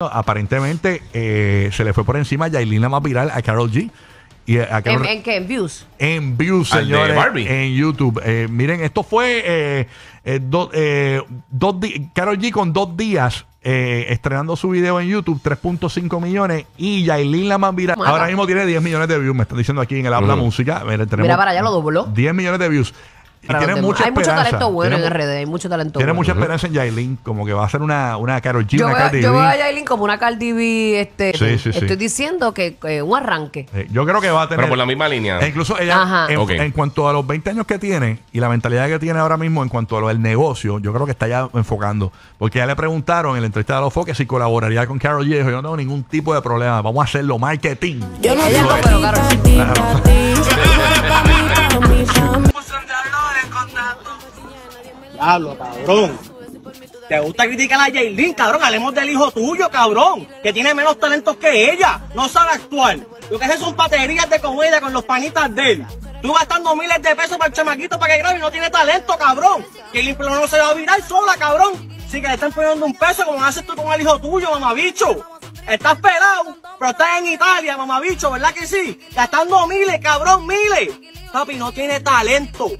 Aparentemente eh, se le fue por encima a Yailin la más viral a Carol G. Y a ¿En, Karol- en qué? ¿En views? en views, Al de señores, Barbie. en YouTube. Eh, miren, esto fue eh, eh, do- eh, dos di- Karol G con dos días eh, estrenando su video en YouTube, 3.5 millones. Y Yailin la más viral, Mata. ahora mismo tiene 10 millones de views. Me están diciendo aquí en el Habla. Música. Mira, tenemos Mira para allá, lo dobló. 10 millones de views. Y tiene mucha hay mucho esperanza. talento bueno tiene, en RD, hay mucho talento tiene bueno. mucha esperanza en Yailin, como que va a ser una, una Karol G, Yo una veo, Cardi yo B. veo a Yailin como una Cardi B, este, Sí, sí, sí. estoy diciendo que eh, un arranque. Eh, yo creo que va a tener. Pero por la misma línea. E incluso ella, Ajá. en, Ok. en cuanto a los 20 años que tiene y la mentalidad que tiene ahora mismo en cuanto a lo del negocio, yo creo que está ya enfocando. Porque ya le preguntaron en la entrevista de los foques si colaboraría con Carol G. y Dijo, yo no tengo ningún tipo de problema. Vamos a hacerlo marketing. Yo no Ella tengo pero Karol G. Diablo, cabrón. ¿Te gusta criticar a Jaylin, cabrón? Hablemos del hijo tuyo, cabrón. Que tiene menos talentos que ella. No sabe actuar. Lo que hace son paterías de comedia con los panitas de él. Tú gastando miles de pesos para el chamaquito para que grabe y no tiene talento, cabrón. Jaylin pero no se va a virar sola, cabrón. Sí que le están poniendo un peso como haces tú con el hijo tuyo, mamabicho. Estás pelado, pero estás en Italia, mamabicho, ¿verdad que sí? Gastando miles, cabrón, miles. Papi, no tiene talento.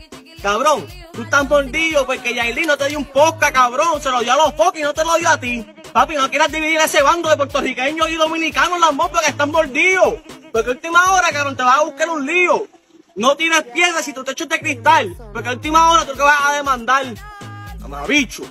Cabrón, tú estás mordido porque Yailin no te dio un posca, cabrón. Se lo dio a los focos y no te lo dio a ti. Papi, no quieras dividir ese bando de puertorriqueños y dominicanos las mos porque están mordidos. Porque a última hora, cabrón, te vas a buscar un lío. No tienes piedras si tu techo es de cristal. Porque a última hora tú que vas a demandar. Mamabicho.